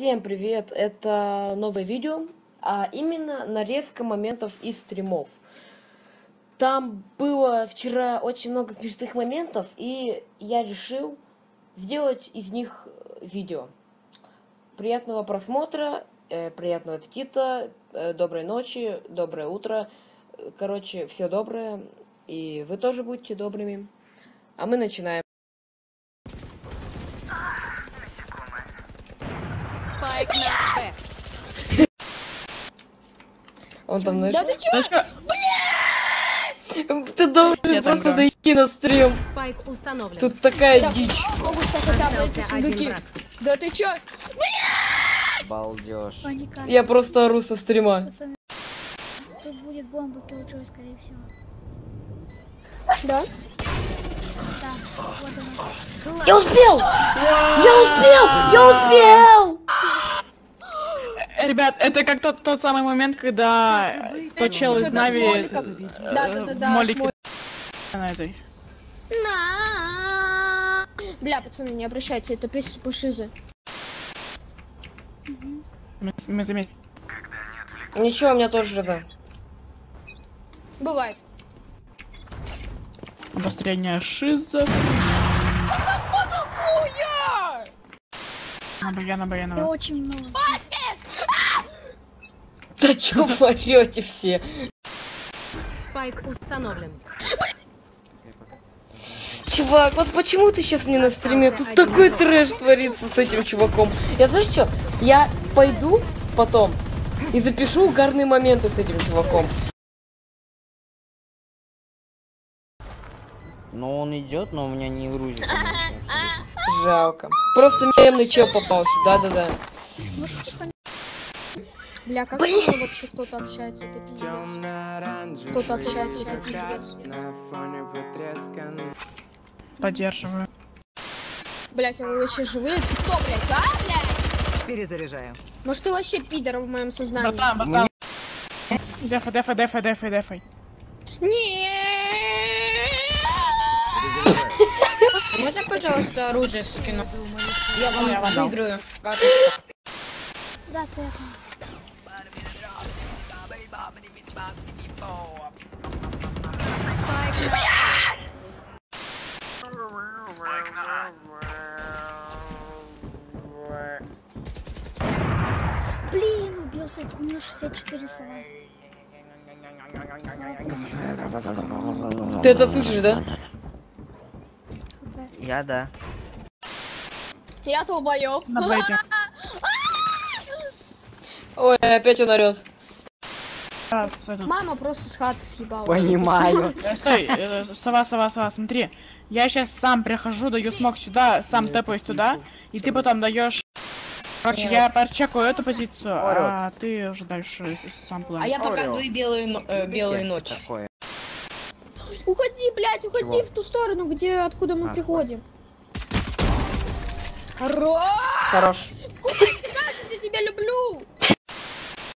Всем привет! Это новое видео, а именно нарезка моментов из стримов. Там было вчера очень много смешных моментов, и я решил сделать из них э, видео. Приятного просмотра, э, приятного аппетита, э, доброй ночи, доброе утро. Короче, все доброе, и вы тоже будьте добрыми. А мы начинаем. Спайк на Б. Он там, знаешь, Да ты чё? ты должен просто зайти на стрим. Спайк установлен. Тут такая Да. дичь. Могу что хотя бы эти Остался один сундуки. враг. Да ты чё? Балдеж. Паника. Я просто ору со стрима. Пацаны. Тут будет бомба Killjoy, скорее всего. Да? Да, вот она. Я успел! Я успел! Я успел! Ребят, это как тот, тот самый момент, когда тот чел из Нави э, с на этой. На. Бля, пацаны, не обращайте, это приступы шизы. Мы, мы заметили. Ничего, у меня тоже жиза. Бывает. Обострение шиза. Хуя! На Б, на Б, на И Б. очень много. Да чё вы орёте все? Спайк установлен. Чувак, вот почему ты сейчас не на стриме? Тут такой трэш творится с этим чуваком. Я знаешь что? Я пойду потом и запишу угарные моменты с этим чуваком. Ну он идет, но у меня не грузит. Жалко. Просто мемный чел попался, да-да-да. Бля, как много вообще кто-то общается, это пиздец. Кто-то общается, это пиздец. Поддерживаю. Блять, а вы вообще живые? Ты кто, блядь, а, блядь? Перезаряжаю. Может ты вообще пидор в моем сознании? Братан, братан. Дефай, дефай, дефай, дефай, дефай. Можно, пожалуйста, оружие скину? Я вам Я вам дам. выиграю карточку. Да, ты от нас. Спайк на А. Блин, убился минус 64 сова. Ты это слышишь, да? Я да. Я долбоёб. На. Ой, опять он орёт. Раз. Мама просто с хаты съебала. Понимаю. Э, Стой, э, сова, сова, сова, смотри. Я сейчас сам прихожу, даю смог сюда, сам тэпаюсь туда, и ты потом даешь. Короче, я прочекаю эту позицию, а ты уже дальше сам план. А я показываю белую, э, белую ночь. Такое. Уходи, блядь, уходи Чего? в ту сторону, где откуда мы А, приходим. Хорош! Хорош. Куда ты, Даша, я тебя люблю!